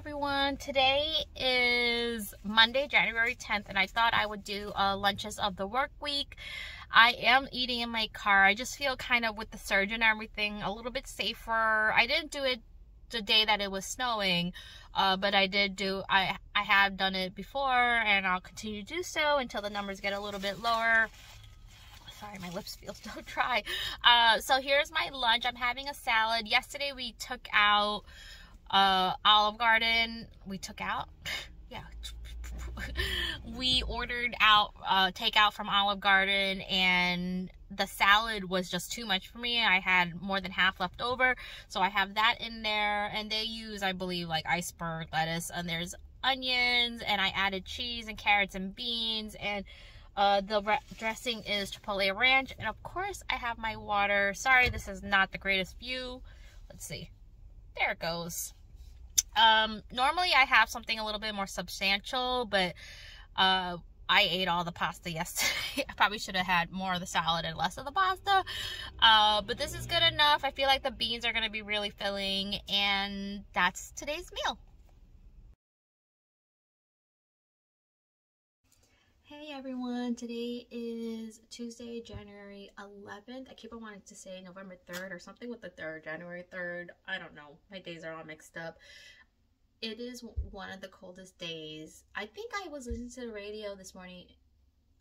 everyone. Today is Monday, January 10th, and I thought I would do uh, lunches of the work week. I am eating in my car. I just feel kind of with the surge and everything a little bit safer. I didn't do it the day that it was snowing, uh, but I did do, I, I have done it before and I'll continue to do so until the numbers get a little bit lower sorry my lips feel so dry uh, so here's my lunch i'm having a salad yesterday we took out uh, Olive Garden, we took out. yeah. we ordered out uh, takeout from Olive Garden and the salad was just too much for me. I had more than half left over. So I have that in there and they use, I believe, like iceberg lettuce and there's onions and I added cheese and carrots and beans and uh, the dressing is Chipotle Ranch. And of course I have my water. Sorry, this is not the greatest view. Let's see. There it goes. Um, normally I have something a little bit more substantial, but uh, I ate all the pasta yesterday. I probably should have had more of the salad and less of the pasta. Uh, but this is good enough. I feel like the beans are going to be really filling. And that's today's meal. Hey everyone, today is Tuesday, January 11th. I keep on wanting to say November 3rd or something with the 3rd, January 3rd. I don't know. My days are all mixed up it is one of the coldest days. I think I was listening to the radio this morning.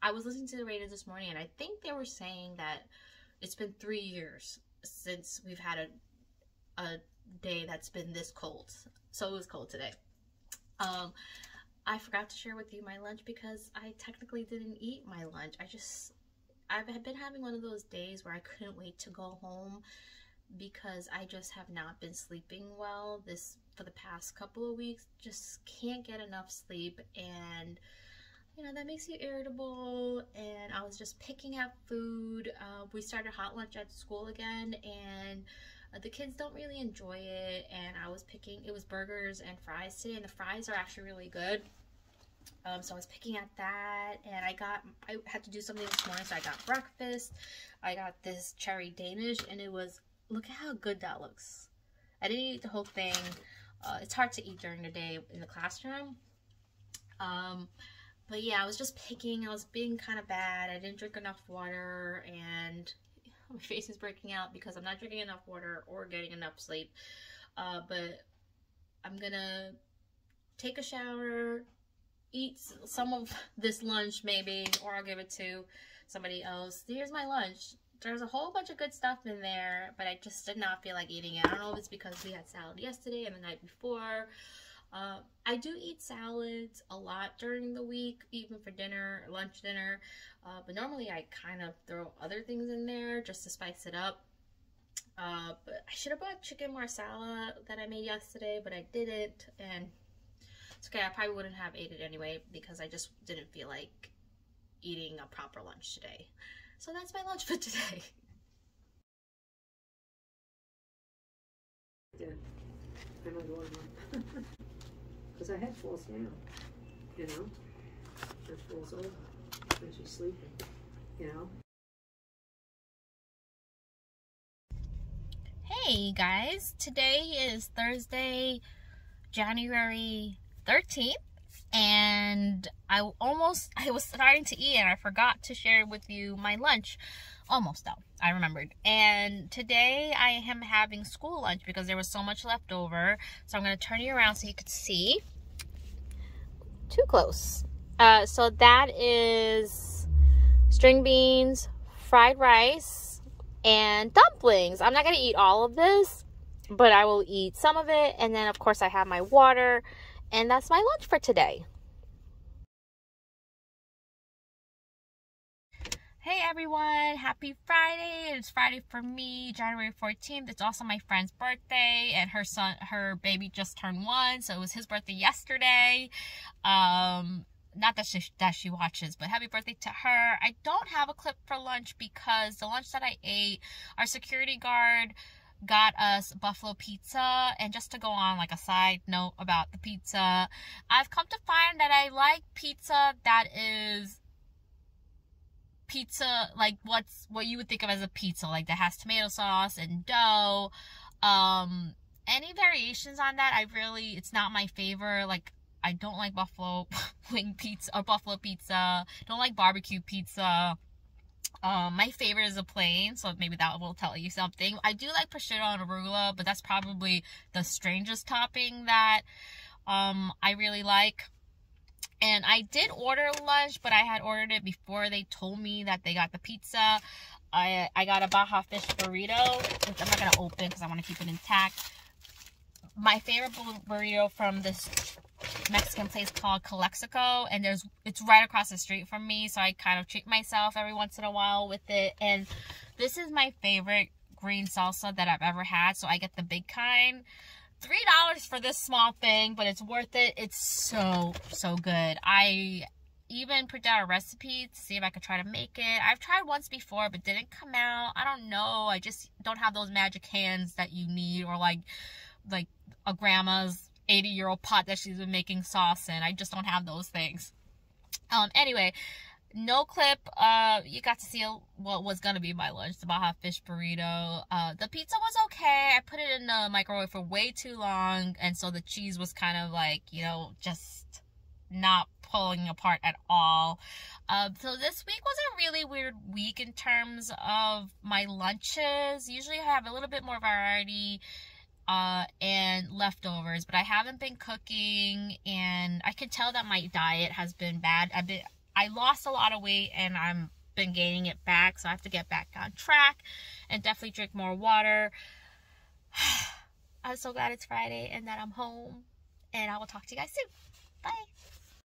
I was listening to the radio this morning, and I think they were saying that it's been three years since we've had a a day that's been this cold. So it was cold today. Um, I forgot to share with you my lunch because I technically didn't eat my lunch. I just I've been having one of those days where I couldn't wait to go home because I just have not been sleeping well this for the past couple of weeks. Just can't get enough sleep and you know that makes you irritable and I was just picking out food. Uh, we started hot lunch at school again and uh, the kids don't really enjoy it and I was picking it was burgers and fries today and the fries are actually really good. Um, so I was picking at that and I got, I had to do something this morning so I got breakfast. I got this cherry Danish and it was look at how good that looks. I didn't eat the whole thing. Uh, it's hard to eat during the day in the classroom. Um, but yeah, I was just picking. I was being kind of bad. I didn't drink enough water and my face is breaking out because I'm not drinking enough water or getting enough sleep. Uh, but I'm gonna take a shower, eat some of this lunch maybe, or I'll give it to somebody else. Here's my lunch there's a whole bunch of good stuff in there, but I just did not feel like eating it. I don't know if it's because we had salad yesterday and the night before. Uh, I do eat salads a lot during the week, even for dinner, lunch, dinner. Uh, but normally I kind of throw other things in there just to spice it up. Uh, but I should have bought chicken marsala that I made yesterday, but I didn't. And it's okay, I probably wouldn't have ate it anyway because I just didn't feel like eating a proper lunch today. So that's my lunch for today. Yeah, I might order one. Because I had falls down, you know? That falls over when she's sleeping, you know? Hey guys, today is Thursday, January 13th and I almost I was starting to eat and I forgot to share with you my lunch. Almost though I remembered. And today I am having school lunch because there was so much left over. So I'm gonna turn you around so you could see. Too close. Uh, so that is string beans fried rice and dumplings. I'm not gonna eat all of this but I will eat some of it. And then of course I have my water and that's my lunch for today. Hey everyone, happy Friday. It's Friday for me, January 14th. It's also my friend's birthday and her son, her baby just turned one. So it was his birthday yesterday. Um, not that she, that she watches, but happy birthday to her. I don't have a clip for lunch because the lunch that I ate, our security guard, got us buffalo pizza and just to go on like a side note about the pizza i've come to find that i like pizza that is pizza like what's what you would think of as a pizza like that has tomato sauce and dough um any variations on that, I really, it's not my favorite. Like, I don't like buffalo wing pizza or buffalo pizza. Don't like barbecue pizza. Um, my favorite is a plain, so maybe that will tell you something. I do like prosciutto and arugula, but that's probably the strangest topping that um, I really like. And I did order lunch, but I had ordered it before they told me that they got the pizza. I I got a Baja Fish burrito, which I'm not gonna open because I want to keep it intact. My favorite burrito from this Mexican place called Calexico, and there's it's right across the street from me, so I kind of treat myself every once in a while with it. And this is my favorite green salsa that I've ever had, so I get the big kind. Three dollars for this small thing, but it's worth it. It's so so good. I even put down a recipe to see if I could try to make it. I've tried once before, but didn't come out. I don't know. I just don't have those magic hands that you need, or like like a grandma's 80 year old pot that she's been making sauce in. I just don't have those things. Um, anyway, no clip. Uh, you got to see what was gonna be my lunch, the Baja fish burrito. Uh, the pizza was okay. I put it in the microwave for way too long, and so the cheese was kind of like, you know, just not pulling apart at all. Uh, so this week was a really weird week in terms of my lunches. Usually I have a little bit more variety uh, and leftovers, but I haven't been cooking, and I can tell that my diet has been bad. I've been I lost a lot of weight, and I'm been gaining it back, so I have to get back on track, and definitely drink more water. I'm so glad it's Friday and that I'm home, and I will talk to you guys soon. Bye.